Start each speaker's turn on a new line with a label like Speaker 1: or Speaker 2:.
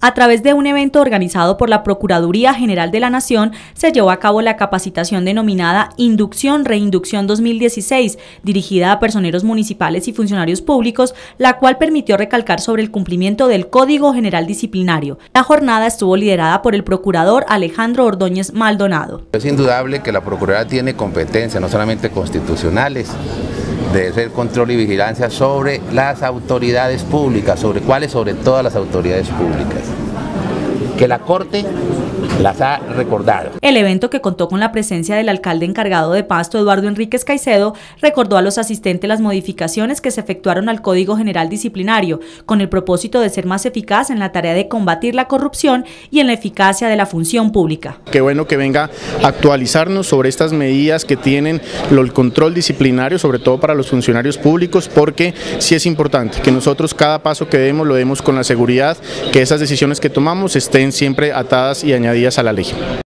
Speaker 1: A través de un evento organizado por la Procuraduría General de la Nación, se llevó a cabo la capacitación denominada Inducción Reinducción 2016, dirigida a personeros municipales y funcionarios públicos, la cual permitió recalcar sobre el cumplimiento del Código General Disciplinario. La jornada estuvo liderada por el procurador Alejandro Ordóñez Maldonado.
Speaker 2: Es indudable que la Procuraduría tiene competencias, no solamente constitucionales, de hacer control y vigilancia sobre las autoridades públicas, sobre cuáles, sobre todas las autoridades públicas. Que la Corte las ha recordado.
Speaker 1: El evento que contó con la presencia del alcalde encargado de Pasto, Eduardo Enríquez Caicedo, recordó a los asistentes las modificaciones que se efectuaron al Código General Disciplinario, con el propósito de ser más eficaz en la tarea de combatir la corrupción y en la eficacia de la función pública.
Speaker 3: Qué bueno que venga a actualizarnos sobre estas medidas que tienen el control disciplinario, sobre todo para los funcionarios públicos, porque sí es importante que nosotros cada paso que demos lo demos con la seguridad que esas decisiones que tomamos estén siempre atadas y añadidas a la ley.